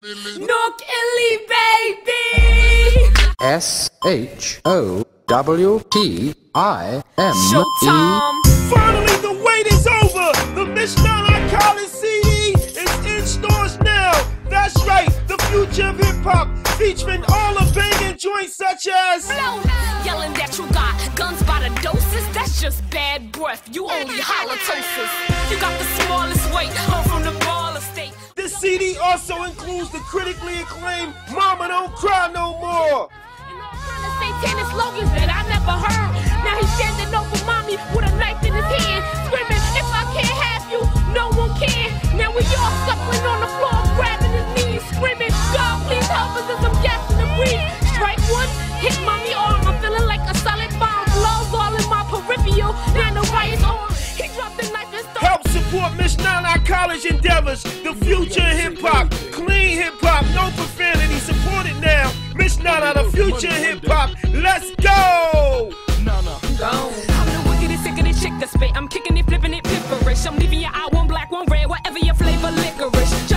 Nook Illy, baby! S H O W T I M E. Finally, the wait is over. The Miss Nana College CD is in stores now. That's right, the future of hip hop, featuring all the banging joints such as. Blow! Yelling that you got guns by the doses, that's just bad breath. You only halitosis. You got the smallest weight, I'm from the baller state. CD also includes the critically acclaimed Mama Don't Cry No More. Started. Help support Miss Nana College endeavors. The future hip hop, clean hip hop, no profanity. Support it now. Miss Nana, the future hip hop. Let's go. I'm the wickedest, sickest chick to spit. I'm kicking it, flipping it, pipperish. I'm leaving you out one black, one red, whatever your flavor, licorice.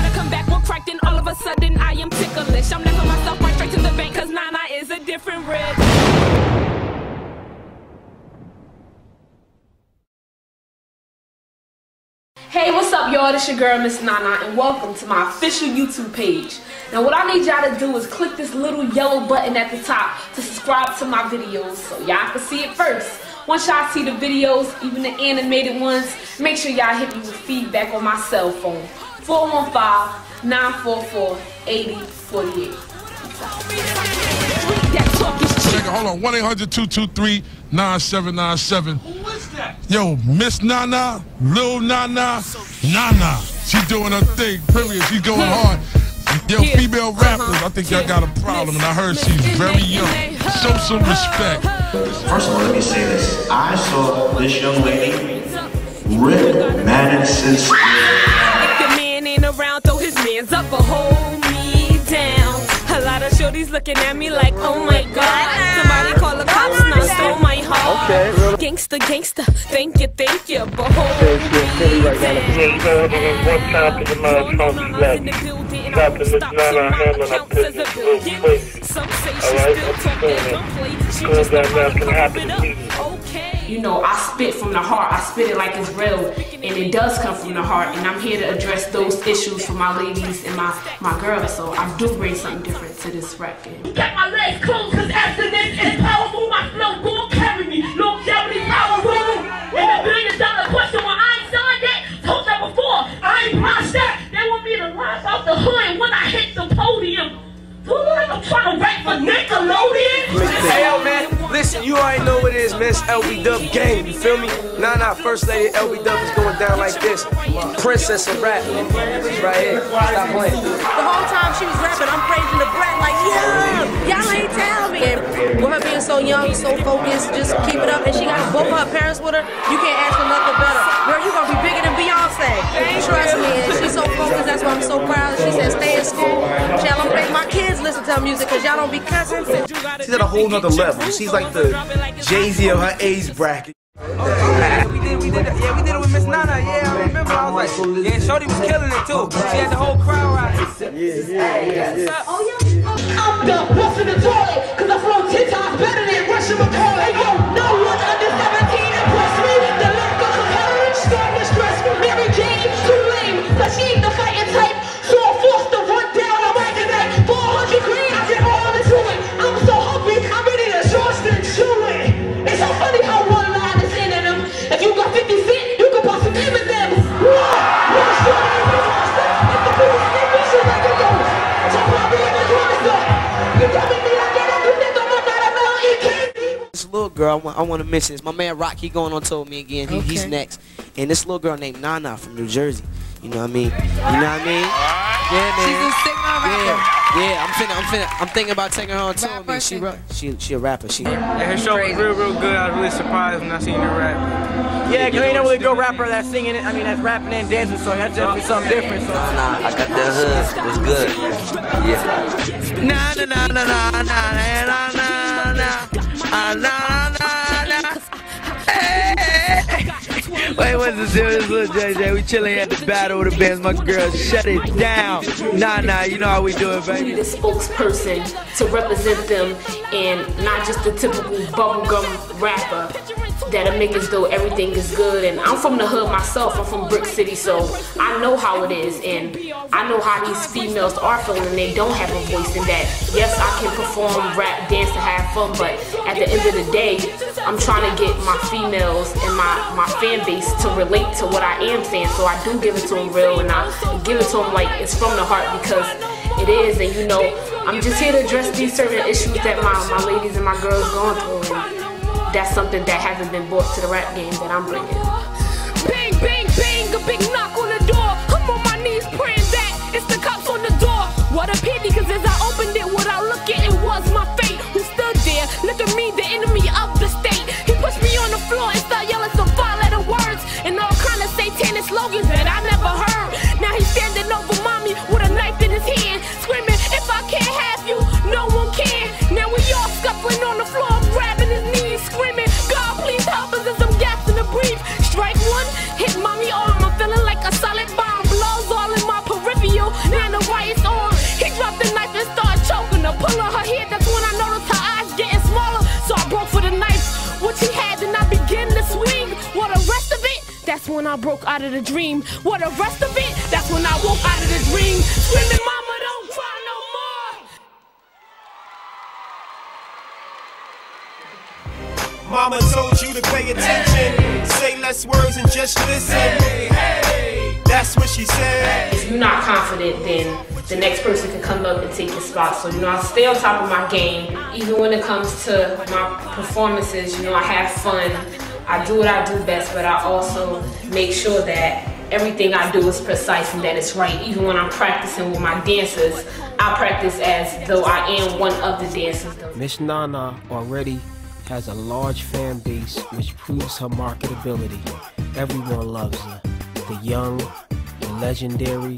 Up, your girl, Miss Nana, and welcome to my official YouTube page. Now, what I need y'all to do is click this little yellow button at the top to subscribe to my videos so y'all can see it first. Once y'all see the videos, even the animated ones, make sure y'all hit me with feedback on my cell phone. 415-944-8048. That talk is cheap. Nigga, hold on. 1 800 223 9797. Yo, Miss Nana, Lil Nana, Nana. She doing her thing. Period. She's going hard. Yo, Yeah. female rappers, Uh-huh. I think y'all got a problem, and I heard she's very young. Show some respect. First of all, let me say this. I saw this young lady rip Madison's If your man ain't around, throw his mans up or hold me down. A lot of shorties looking at me like, oh my god. Somebody call the cops, now stole my heart. Okay, Gangsta, gangsta, thank you, thank you, but hold me down. One time in the mouth, phone slap. This Nana handling up this real quick. Some say she Alright, I'm talk that feeling don't play. She Calm just down don't now, wanna can come happen it to up. me. You know, I spit from the heart. I spit it like it's real, and it does come from the heart. And I'm here to address those issues for my ladies and my my girls. So I do bring something different to this record. Got my legs closed cause abstinence is powerful. My flow me. Longevity powerful. And the billion dollar question when I ain't signed yet. Told that before. I ain't past that. They want me to rise out the hood when I hit the podium. Who like I'm trying to rap for Nickelodeon? Hey yo man, listen, you already know what it is, Miss LB Dub gang, you feel me? Nah nah, first lady LB Dub is going down like this. Princess of rap. Right here. Stop playing. The whole time she was rapping, I'm praising the brat like, yeah, y'all ain't tell me. And with her being so young, so focused, just keep it up. And she got both of her parents with her. You can't ask for nothing better. Girl, you gonna be bigger than Beyonce. Trust me. And she's so focused. That's why I'm so proud. She said, stay in her music? Cause y'all don't be cussing. She's at a whole nother level. She's like the Jay-Z of her age bracket. Yeah, we did, we did, it- yeah, we did it with Miss Nana. Yeah, I remember. I was like, yeah, Shorty was killing it too. She had the whole crowd right. Oh, oh, I'm done busting the toilet cause I flow 10 times better than Russian McCall. Girl, I want, I want to mention this. My man Rock, he going on tour with me again. He, He's next. And this little girl named Nana from New Jersey. You know what I mean? You know what I mean? Yeah, man. She's a singer rapper. Yeah, yeah. I'm finna, I'm finna, I'm thinking about taking her on tour with me. She, ra- she, she a rapper. She. Yeah, her show was real, real good. I was really surprised when I seen her rap. Yeah, cause ain't no really good rapper that's singing it. I mean, that's rapping and dancing. So that's definitely something different. So. Nah, I got that hood. What's good? Yeah. Na na na na na na na na na Hey, what's the deal? This little JJ. We chilling at the battle with the bands. My girl, shut it down. Nah, nah, you know how we do it, baby. need a spokesperson to represent them and not just the typical bubblegum rapper that'll make as though everything is good. And I'm from the hood myself, I'm from Brick City, so I know how it is. And I know how these females are feeling and they don't have a voice in that. Yes, I can perform, rap, dance, and have fun, but at the end of the day, I'm trying to get my females and my, my fan base to relate to what I am saying. So I do give it to them real and I give it to them like it's from the heart because it is. And you know, I'm just here to address these certain issues that my, my ladies and my girls going through. That's something that hasn't been brought to the rap game that I'm bringing. Bang, bang, bang, a big knock on the door. I'm on my knees praying that it's the cops on the door. What a pity, cause as I opened it, what I look at, it was my fate. Who stood there, look at me, the enemy I broke out of the dream. What the rest of it? That's when I woke out of the dream. Screaming, Mama, don't cry no more. Mama told you to pay attention. Say less words and just listen. That's what she said. If you're not confident, then the next person can come up and take your spot. So, you know, I stay on top of my game. Even when it comes to my performances, you know, I have fun. I do what I do best, but I also make sure that everything I do is precise and that it's right. Even when I'm practicing with my dancers, I practice as though I am one of the dancers. Miss Nana already has a large fan base which proves her marketability. Everyone loves her. The young, the legendary,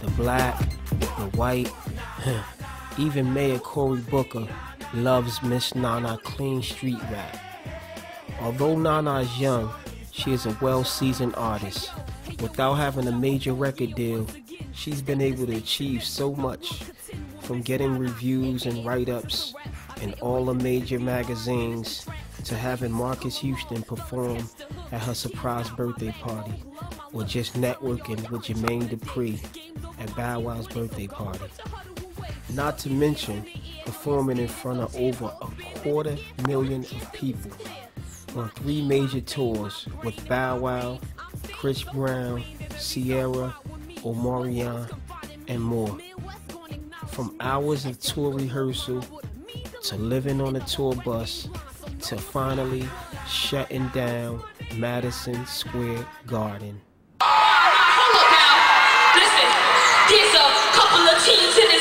the black, the white. Even Mayor Cory Booker loves Miss Nana clean street rap. Although Nana is young, she is a well seasoned artist. Without having a major record deal, she's been able to achieve so much from getting reviews and write ups in all the major magazines to having Marcus Houston perform at her surprise birthday party or just networking with Jermaine Dupri at Bow Wow's birthday party. Not to mention performing in front of over a quarter million of people on three major tours with Bow Wow, Chris Brown, Ciara, Omarion, and more. From hours of tour rehearsal to living on a tour bus to finally shutting down Madison Square Garden. Listen, there's a couple of teens in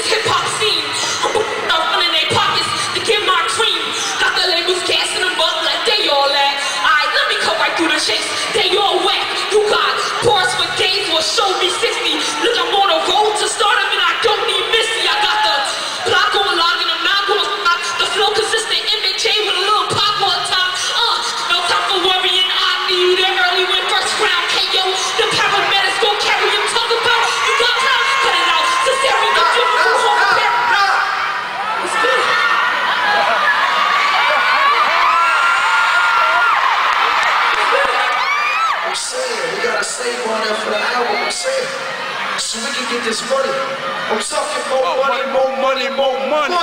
saying, we gotta save on that for the album, I'm saying. So we can get this money. I'm talking more money, more money, more money.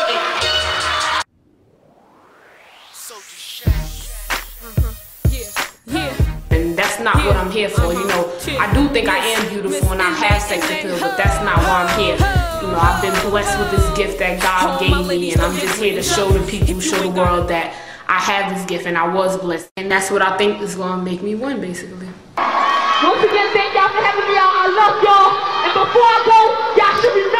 And that's not what I'm here for, you know. I do think I am beautiful and I have sex appeal, but that's not why I'm here. You know, I've been blessed with this gift that God gave me, and I'm just here to show the people, show the world that I have this gift and I was blessed. And that's what I think is gonna make me win, basically. Once again, thank y'all for having me out. I love y'all. And before I go, y'all should remember